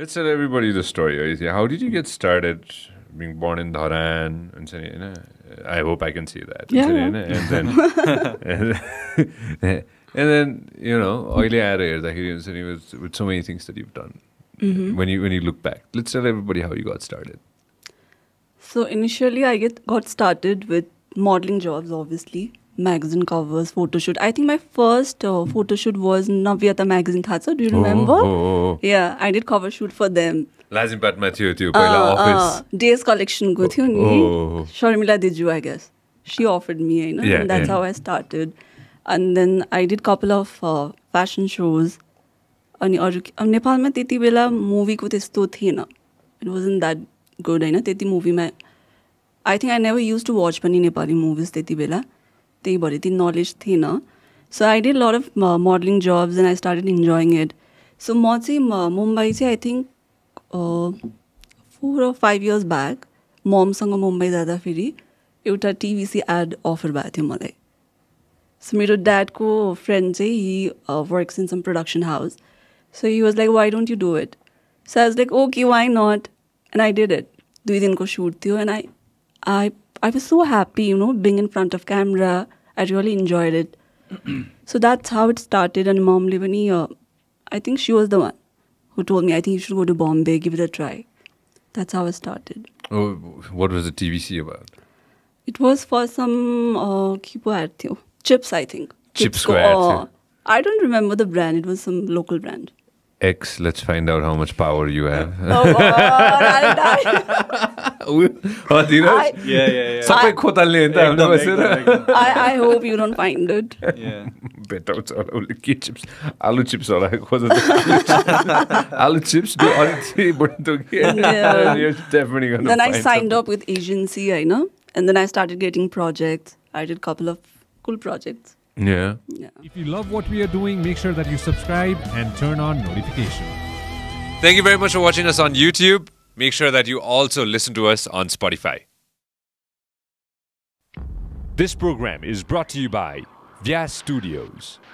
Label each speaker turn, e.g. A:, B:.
A: Let's tell everybody the story. Aisha. How did you get started being born in Dharan? हुन्छ नि होइन? I hope I can see that. हुन्छ
B: Yeah.
A: नि होइन? And then, and, and then you know, अहिले आएर हेर्दाखेरि हुन्छ नि with, with so many things that you've done.
B: Mm-hmm.
A: When you when you look back, let's tell everybody how you got started.
B: So initially, I get got started with modeling jobs, obviously, Magazine covers, photo shoot. I think my first uh, photo shoot was Navyata magazine. Thatsa, do you remember?
A: Oh, oh, oh.
B: Yeah, I did cover shoot for them.
A: लाजिमपाटमा थियो त्यो पहिला office
B: days कलेक्सनको थियो. नि Sharmila दिजु I guess she afford me होइन
A: Yeah,
B: that's
A: yeah.
B: How I started and then I did couple of fashion shows अनि अरू नेपालमा त्यति बेला मुभीको त्यस्तो थिएन इट वाजन द्याट गुड होइन त्यति मुभीमा I think I never use to watch पनि नेपाली मुभिज त्यति बेला त्यही भएर त्यति नलेज थिएन so I did lot of modelling jobs and I started enjoying it so म चाहिँ मुम्बई चाहिँ I think four or five years back ममसँग Mumbai जाँदाखेरि एउटा टिभिसी एड अफर भएको थियो मलाई। सो मेरो ड्याडको फ्रेन्ड चाहिँ he works in some production house so he was like why don't you do it so I was like okay why not and I did it दुई दिनको shoot थियो and I I I was so happy, you know, being in front of camera. I really enjoyed it. so that's how it started. And mom, Livani, uh, I think she was the one who told me, I think you should go to Bombay, give it a try. That's how it started.
A: Oh, what was the TVC about?
B: It was for some uh, chips, I think.
A: Chips, chips ko,
B: uh, I don't remember the brand. It was some local brand.
A: X, let's find out how much power you have.
B: oh,
A: oh, you know?
B: I,
C: yeah, yeah, yeah. Uh,
B: I, hope you don't find it.
C: Yeah.
A: Better key chips. Alu chips or like was it? Alu chips do all already
B: but
A: you're definitely gonna
B: Then I signed
A: something.
B: up with agency, I know. And then I started getting projects. I did a couple of cool projects.
A: Yeah.
B: Yeah.
D: If you love what we are doing, make sure that you subscribe and turn on notification.
A: Thank you very much for watching us on YouTube. Make sure that you also listen to us on Spotify.
E: This program is brought to you by Vyas Studios.